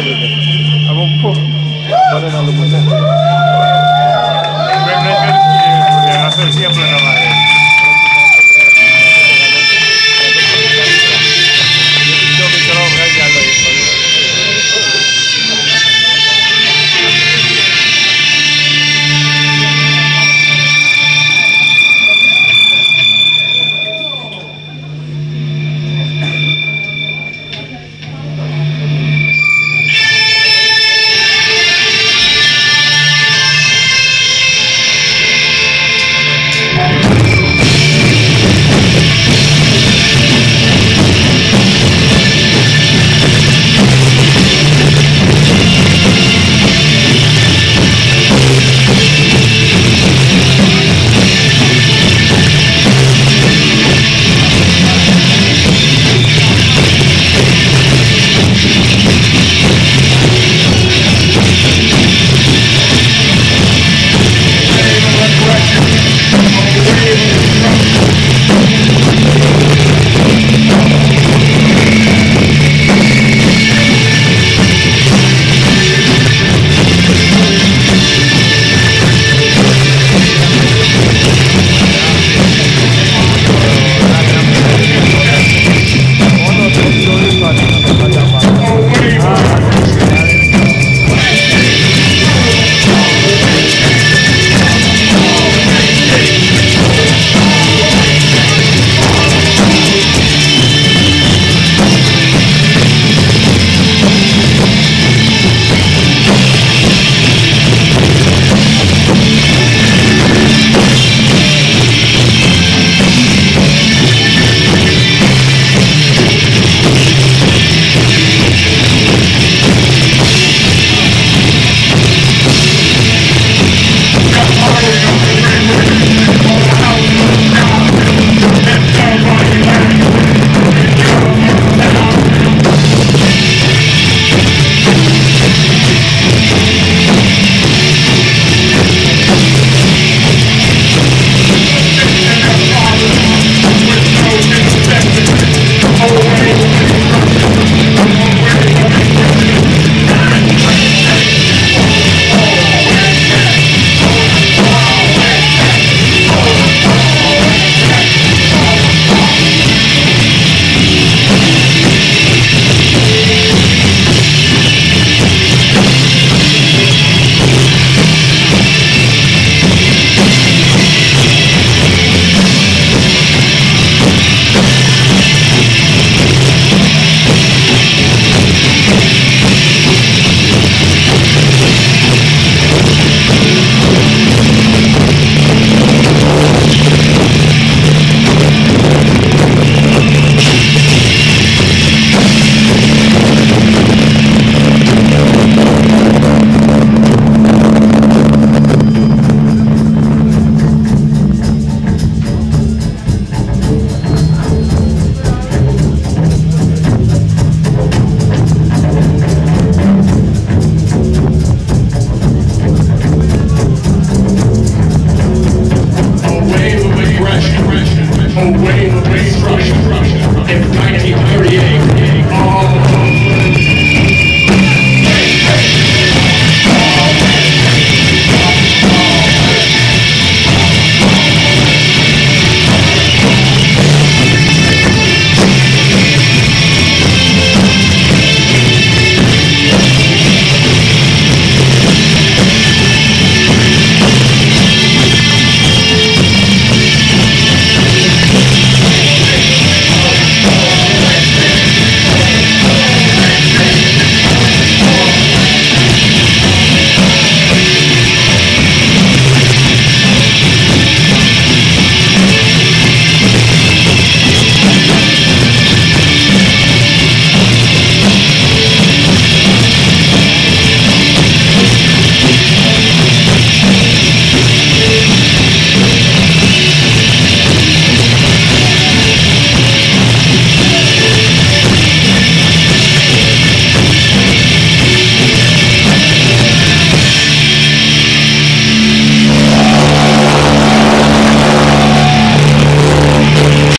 República.